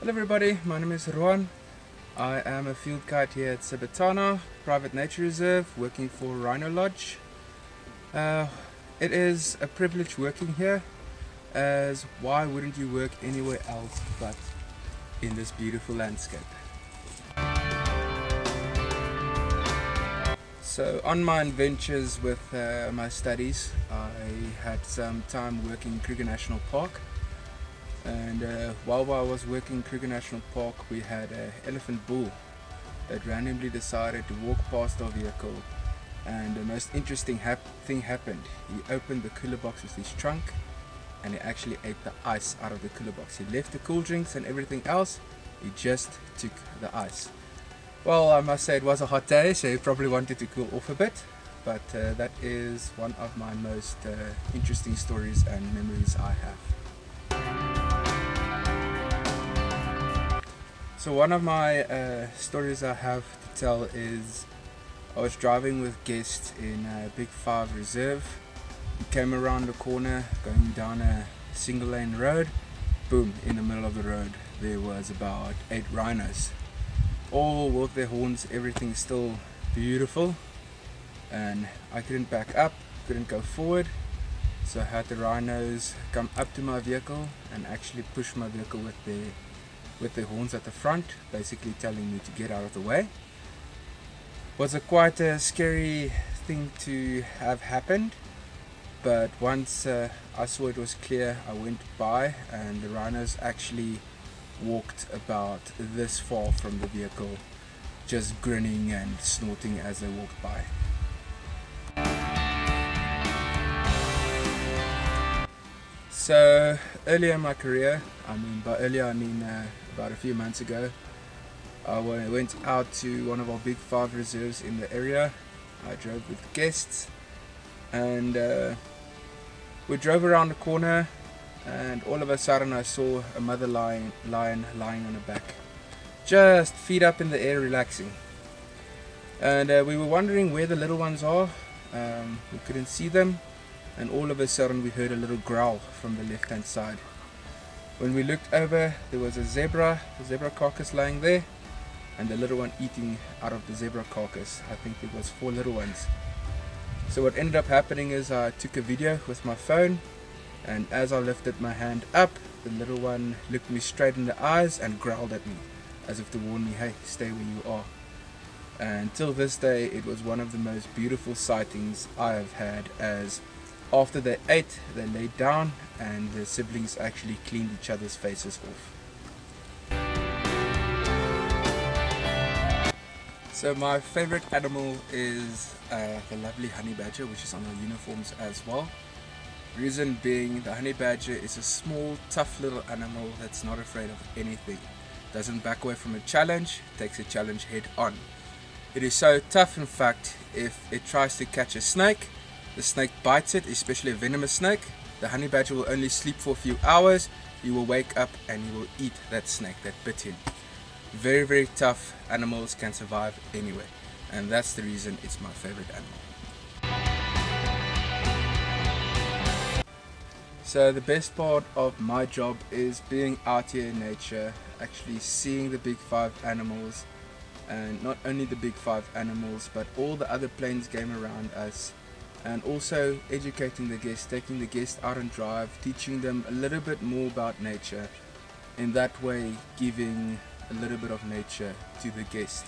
Hello everybody, my name is Ruan. I am a field guide here at Sebatana Private Nature Reserve working for Rhino Lodge. Uh, it is a privilege working here as why wouldn't you work anywhere else but in this beautiful landscape. So on my adventures with uh, my studies I had some time working in Kruger National Park and uh, while I was working in Kruger National Park we had an elephant bull that randomly decided to walk past our vehicle. And the most interesting hap thing happened. He opened the cooler box with his trunk and he actually ate the ice out of the cooler box. He left the cool drinks and everything else. He just took the ice. Well I must say it was a hot day so he probably wanted to cool off a bit. But uh, that is one of my most uh, interesting stories and memories I have So one of my uh, stories I have to tell is I was driving with guests in a Big Five Reserve. We came around the corner going down a single lane road. Boom, in the middle of the road there was about eight rhinos. All with their horns, everything still beautiful. And I couldn't back up, couldn't go forward. So I had the rhinos come up to my vehicle and actually push my vehicle with their with the horns at the front basically telling me to get out of the way. Was a quite a scary thing to have happened but once uh, I saw it was clear I went by and the rhinos actually walked about this far from the vehicle just grinning and snorting as they walked by so earlier in my career I mean by earlier I mean uh, about a few months ago. I went out to one of our big five reserves in the area. I drove with guests and uh, we drove around the corner and all of a sudden I saw a mother lion, lion lying on her back. Just feet up in the air relaxing. And uh, we were wondering where the little ones are. Um, we couldn't see them and all of a sudden we heard a little growl from the left hand side. When we looked over, there was a zebra, a zebra carcass lying there, and the little one eating out of the zebra carcass. I think it was four little ones. So what ended up happening is I took a video with my phone, and as I lifted my hand up, the little one looked me straight in the eyes and growled at me, as if to warn me, hey, stay where you are. And till this day, it was one of the most beautiful sightings I have had as after they ate, they laid down and the siblings actually cleaned each other's faces off. So my favorite animal is uh, the lovely honey badger which is on our uniforms as well. Reason being the honey badger is a small tough little animal that's not afraid of anything. Doesn't back away from a challenge, takes a challenge head on. It is so tough in fact if it tries to catch a snake the snake bites it, especially a venomous snake. The honey badger will only sleep for a few hours. You will wake up and you will eat that snake that bit him. Very, very tough animals can survive anywhere. And that's the reason it's my favorite animal. So the best part of my job is being out here in nature, actually seeing the big five animals, and not only the big five animals, but all the other plains game around us, and also educating the guests, taking the guests out and drive, teaching them a little bit more about nature, in that way giving a little bit of nature to the guest.